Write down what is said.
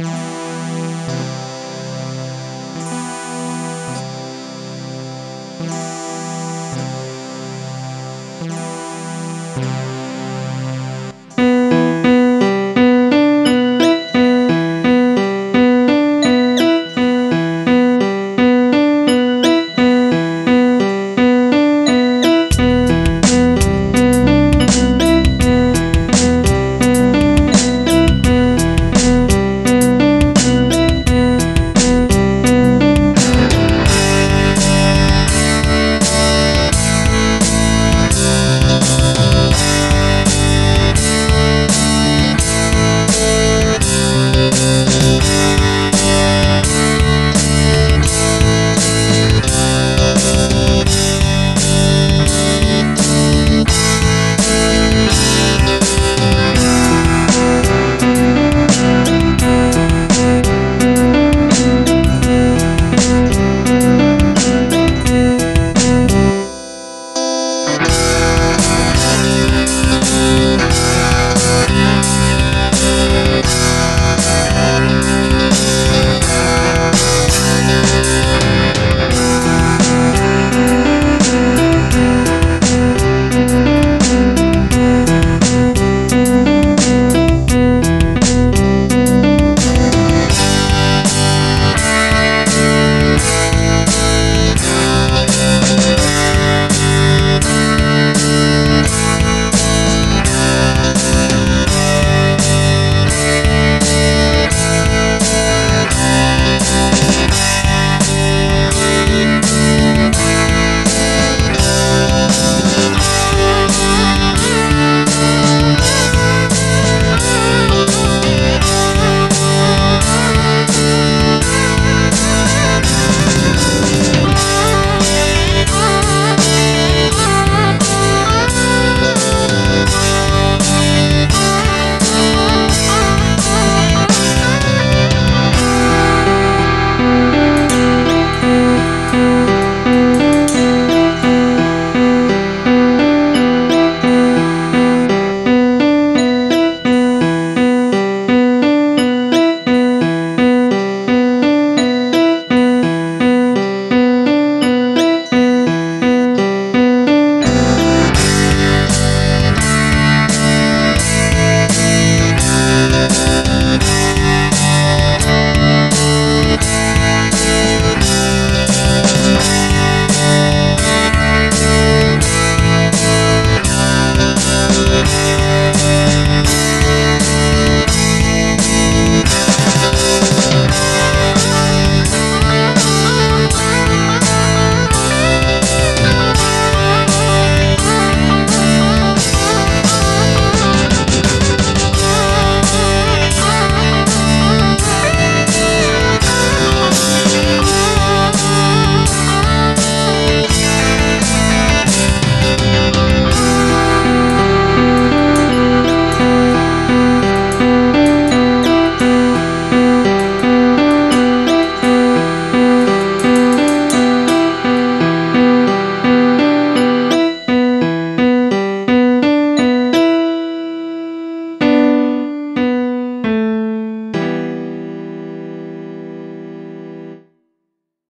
Yeah.